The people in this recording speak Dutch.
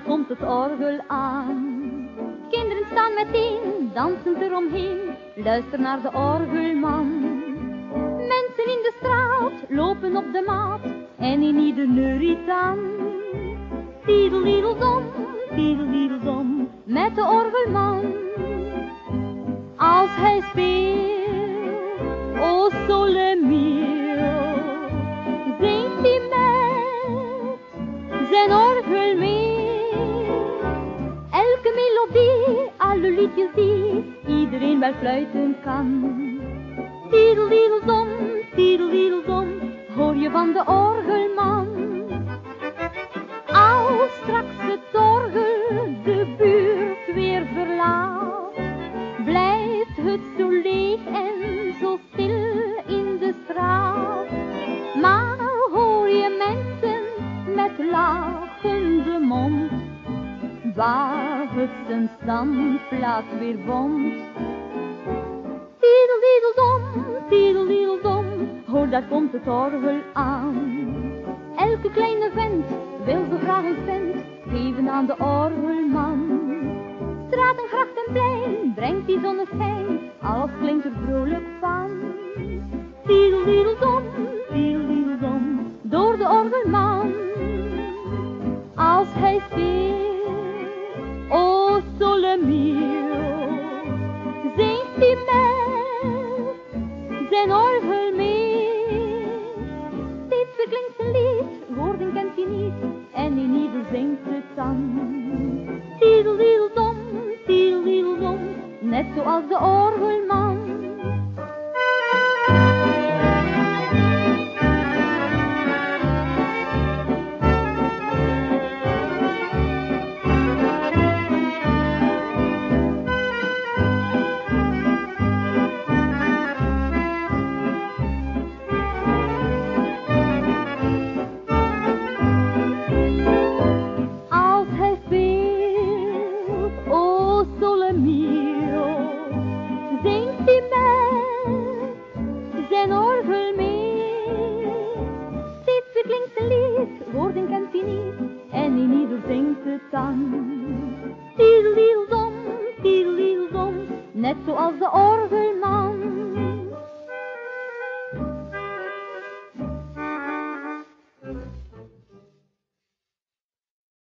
komt het orgel aan. Kinderen staan meteen, dansend eromheen, luister naar de orgelman. Mensen in de straat lopen op de maat en in ieder neuriet aan. Tiedeliedeldom, tiedeliedeldom, met de orgelman. Als hij speelt, o sole mio, zingt hij met zijn orgel mee. Melodie, alle liedjes die iedereen wel fluiten kan. Tiedeliedeldom, tiedeliedeldom, hoor je van de orgelman. Als straks het orgel de buurt weer verlaat, blijft het zo leeg en zo waar het zijn standplaats weer vond. Tiedeliedeldom, tiedeliedeldom, hoor daar komt het orgel aan. Elke kleine vent wil zo graag een cent geven aan de orgelman. Straat en gracht en plein brengt die zonneschijn, alles klinkt er vrolijk van. Tiedeliedeldom, tiedeliedeldom, door de orgelman. Als hij speelt, zingt het dan. Tiedeliedeldom, tiedeliedeldom, net zoals de orgelman. Sole mio, zingt hij zijn orgel mee. Steeds verklinkt zijn lied, woorden kent hij niet, en in ieder zingt het dan. Tiedeliedeldom, tiedeliedeldom, net zoals de orgelman.